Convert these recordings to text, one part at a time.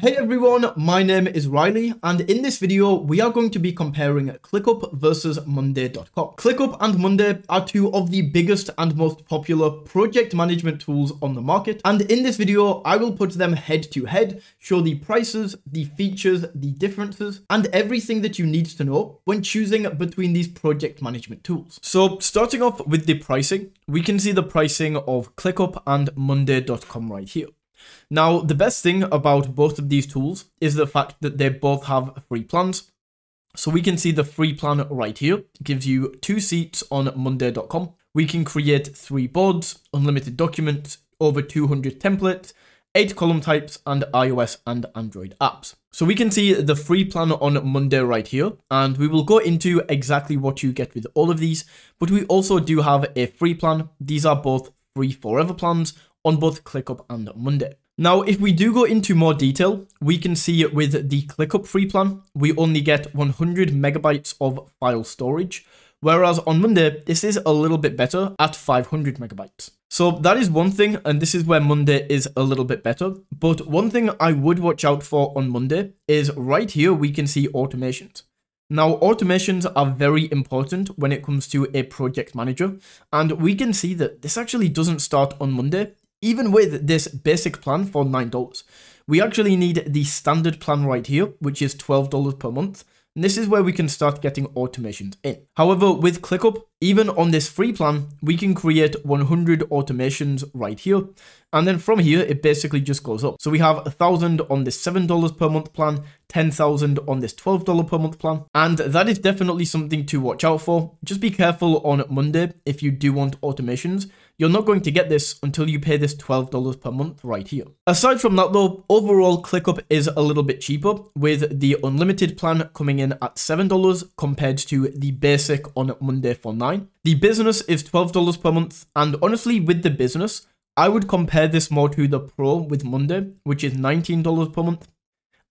Hey everyone, my name is Riley and in this video we are going to be comparing ClickUp versus Monday.com. ClickUp and Monday are two of the biggest and most popular project management tools on the market and in this video I will put them head to head, show the prices, the features, the differences and everything that you need to know when choosing between these project management tools. So starting off with the pricing, we can see the pricing of ClickUp and Monday.com right here. Now, the best thing about both of these tools is the fact that they both have free plans. So we can see the free plan right here it gives you two seats on monday.com. We can create three boards, unlimited documents, over 200 templates, eight column types, and iOS and Android apps. So we can see the free plan on Monday right here, and we will go into exactly what you get with all of these, but we also do have a free plan. These are both free forever plans on both ClickUp and Monday. Now, if we do go into more detail, we can see with the ClickUp free plan, we only get 100 megabytes of file storage, whereas on Monday, this is a little bit better at 500 megabytes. So that is one thing, and this is where Monday is a little bit better. But one thing I would watch out for on Monday is right here, we can see automations. Now, automations are very important when it comes to a project manager, and we can see that this actually doesn't start on Monday even with this basic plan for $9. We actually need the standard plan right here, which is $12 per month. And this is where we can start getting automations in. However, with ClickUp, even on this free plan, we can create 100 automations right here. And then from here, it basically just goes up. So we have a 1,000 on this $7 per month plan, 10,000 on this $12 per month plan. And that is definitely something to watch out for. Just be careful on Monday if you do want automations. You're not going to get this until you pay this $12 per month right here. Aside from that though, overall ClickUp is a little bit cheaper with the unlimited plan coming in at $7 compared to the basic on Monday for 9 The business is $12 per month and honestly with the business, I would compare this more to the Pro with Monday, which is $19 per month.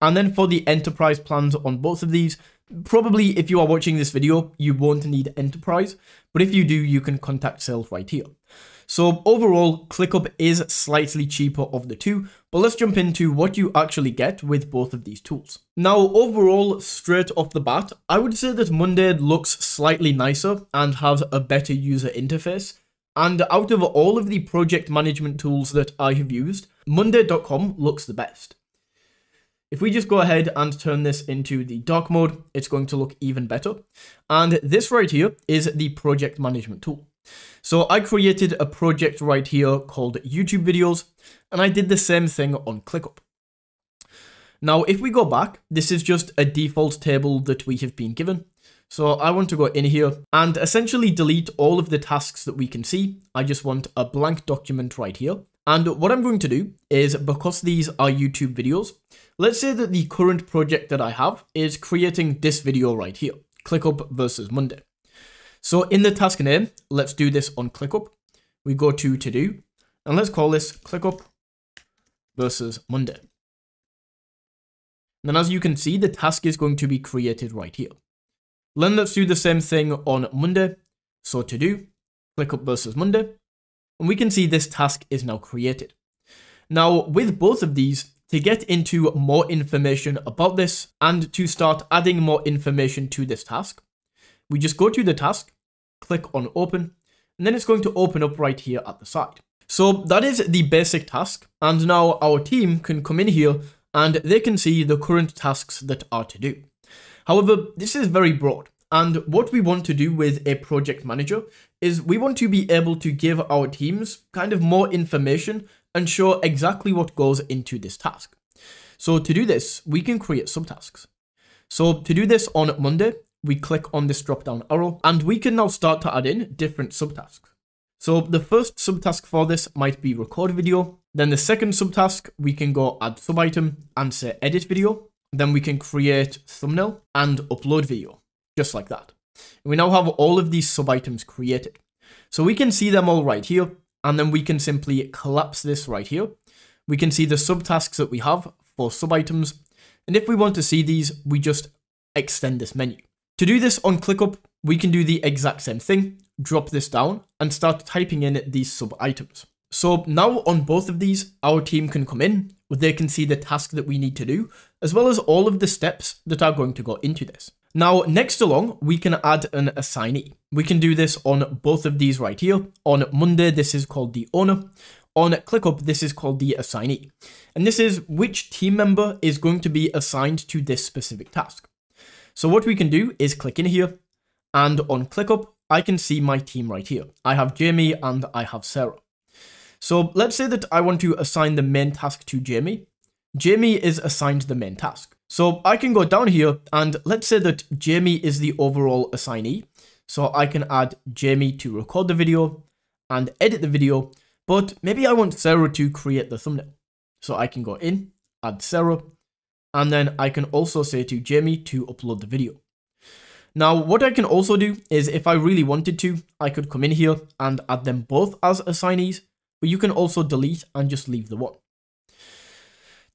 And then for the enterprise plans on both of these, probably if you are watching this video, you won't need enterprise, but if you do, you can contact sales right here. So overall, ClickUp is slightly cheaper of the two, but let's jump into what you actually get with both of these tools. Now, overall, straight off the bat, I would say that Monday looks slightly nicer and has a better user interface. And out of all of the project management tools that I have used, Monday.com looks the best. If we just go ahead and turn this into the dark mode, it's going to look even better. And this right here is the project management tool. So I created a project right here called YouTube videos, and I did the same thing on ClickUp. Now, if we go back, this is just a default table that we have been given. So I want to go in here and essentially delete all of the tasks that we can see. I just want a blank document right here. And what I'm going to do is, because these are YouTube videos, let's say that the current project that I have is creating this video right here, ClickUp versus Monday. So in the task name, let's do this on ClickUp. We go to to do, and let's call this ClickUp versus Monday. then as you can see, the task is going to be created right here. Then let's do the same thing on Monday. So to do, ClickUp versus Monday, and we can see this task is now created. Now with both of these, to get into more information about this and to start adding more information to this task, we just go to the task, click on open, and then it's going to open up right here at the side. So that is the basic task. And now our team can come in here and they can see the current tasks that are to do. However, this is very broad. And what we want to do with a project manager is we want to be able to give our teams kind of more information and show exactly what goes into this task. So to do this, we can create subtasks. So to do this on Monday, we click on this drop down arrow and we can now start to add in different subtasks. So the first subtask for this might be record video. Then the second subtask, we can go add subitem and say edit video. Then we can create thumbnail and upload video, just like that. We now have all of these sub items created. So we can see them all right here. And then we can simply collapse this right here. We can see the subtasks that we have for sub items, And if we want to see these, we just extend this menu. To do this on ClickUp, we can do the exact same thing, drop this down and start typing in these sub items. So now on both of these, our team can come in, they can see the task that we need to do, as well as all of the steps that are going to go into this. Now, next along, we can add an assignee. We can do this on both of these right here. On Monday, this is called the owner. On ClickUp, this is called the assignee. And this is which team member is going to be assigned to this specific task. So what we can do is click in here, and on ClickUp, I can see my team right here. I have Jamie and I have Sarah. So let's say that I want to assign the main task to Jamie. Jamie is assigned the main task. So I can go down here and let's say that Jamie is the overall assignee. So I can add Jamie to record the video and edit the video, but maybe I want Sarah to create the thumbnail. So I can go in, add Sarah, and then I can also say to Jamie to upload the video. Now, what I can also do is if I really wanted to, I could come in here and add them both as assignees, but you can also delete and just leave the one.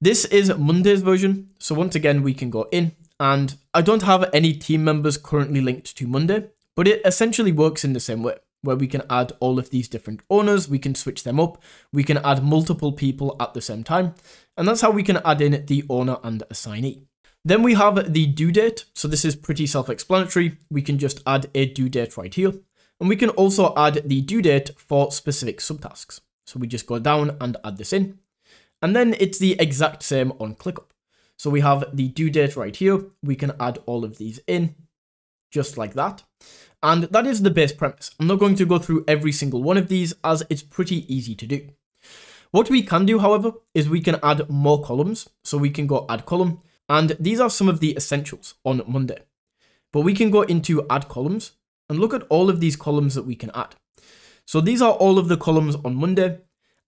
This is Monday's version, so once again we can go in, and I don't have any team members currently linked to Monday, but it essentially works in the same way, where we can add all of these different owners, we can switch them up, we can add multiple people at the same time, and that's how we can add in the owner and assignee. Then we have the due date, so this is pretty self-explanatory, we can just add a due date right here, and we can also add the due date for specific subtasks. So we just go down and add this in. And then it's the exact same on ClickUp. So we have the due date right here. We can add all of these in just like that. And that is the base premise. I'm not going to go through every single one of these as it's pretty easy to do. What we can do, however, is we can add more columns. So we can go add column. And these are some of the essentials on Monday. But we can go into add columns and look at all of these columns that we can add. So these are all of the columns on Monday.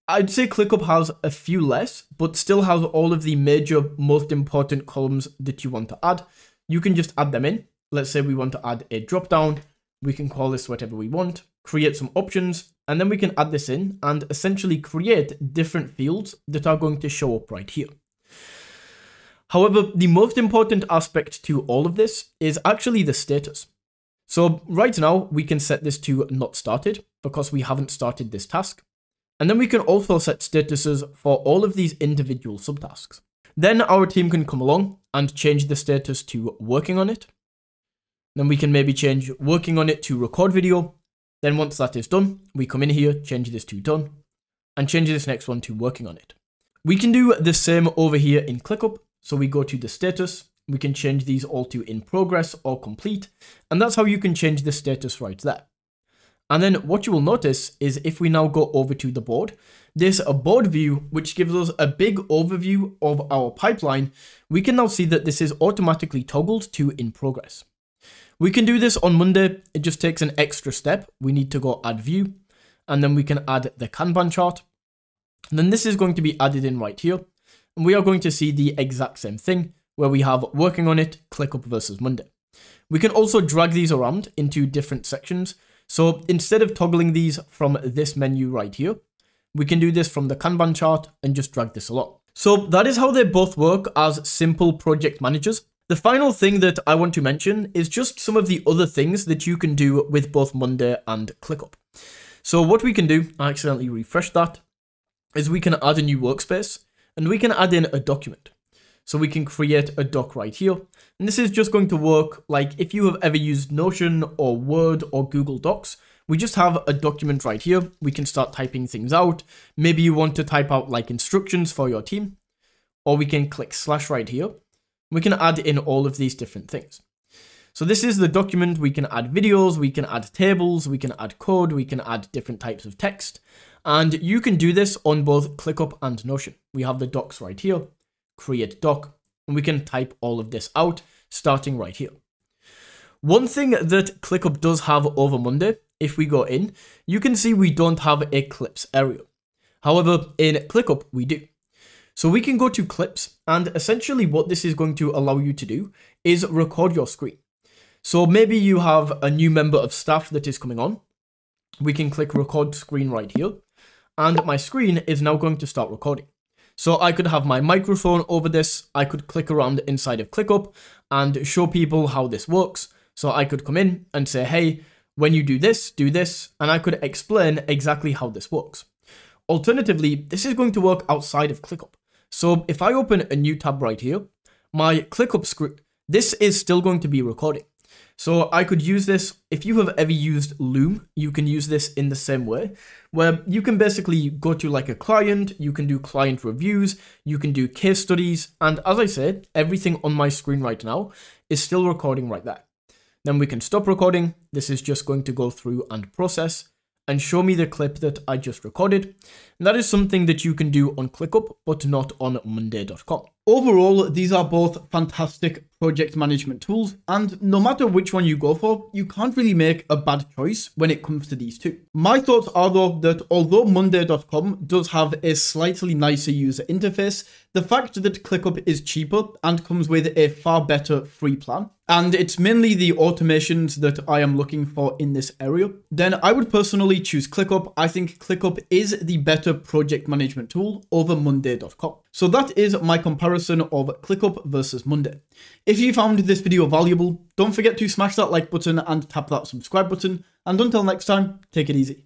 I'd say ClickUp has a few less, but still has all of the major, most important columns that you want to add. You can just add them in. Let's say we want to add a drop down. We can call this whatever we want, create some options, and then we can add this in and essentially create different fields that are going to show up right here. However, the most important aspect to all of this is actually the status. So right now, we can set this to not started because we haven't started this task. And then we can also set statuses for all of these individual subtasks. Then our team can come along and change the status to working on it. Then we can maybe change working on it to record video. Then once that is done, we come in here, change this to done, and change this next one to working on it. We can do the same over here in ClickUp. So we go to the status, we can change these all to in progress or complete, and that's how you can change the status right there. And then what you will notice is if we now go over to the board, there's a board view which gives us a big overview of our pipeline. We can now see that this is automatically toggled to in progress. We can do this on Monday. It just takes an extra step. We need to go add view and then we can add the Kanban chart. And then this is going to be added in right here. And we are going to see the exact same thing where we have working on it, ClickUp versus Monday. We can also drag these around into different sections. So instead of toggling these from this menu right here, we can do this from the Kanban chart and just drag this along. So that is how they both work as simple project managers. The final thing that I want to mention is just some of the other things that you can do with both Monday and ClickUp. So what we can do, I accidentally refreshed that, is we can add a new workspace and we can add in a document. So we can create a doc right here. And this is just going to work like if you have ever used Notion or Word or Google Docs, we just have a document right here. We can start typing things out. Maybe you want to type out like instructions for your team, or we can click slash right here. We can add in all of these different things. So this is the document. We can add videos, we can add tables, we can add code, we can add different types of text. And you can do this on both ClickUp and Notion. We have the docs right here create doc, and we can type all of this out starting right here. One thing that ClickUp does have over Monday, if we go in, you can see we don't have a clips area. However, in ClickUp, we do. So we can go to clips, and essentially what this is going to allow you to do is record your screen. So maybe you have a new member of staff that is coming on. We can click record screen right here, and my screen is now going to start recording. So I could have my microphone over this, I could click around inside of ClickUp and show people how this works. So I could come in and say, hey, when you do this, do this, and I could explain exactly how this works. Alternatively, this is going to work outside of ClickUp. So if I open a new tab right here, my ClickUp script, this is still going to be recording. So I could use this, if you have ever used Loom, you can use this in the same way, where you can basically go to like a client, you can do client reviews, you can do case studies, and as I said, everything on my screen right now is still recording right there. Then we can stop recording, this is just going to go through and process, and show me the clip that I just recorded. And that is something that you can do on ClickUp, but not on Monday.com. Overall, these are both fantastic project management tools, and no matter which one you go for, you can't really make a bad choice when it comes to these two. My thoughts are though that although Monday.com does have a slightly nicer user interface, the fact that ClickUp is cheaper and comes with a far better free plan, and it's mainly the automations that I am looking for in this area, then I would personally choose ClickUp. I think ClickUp is the better project management tool over Monday.com. So that is my comparison of ClickUp versus Monday. If you found this video valuable, don't forget to smash that like button and tap that subscribe button. And until next time, take it easy.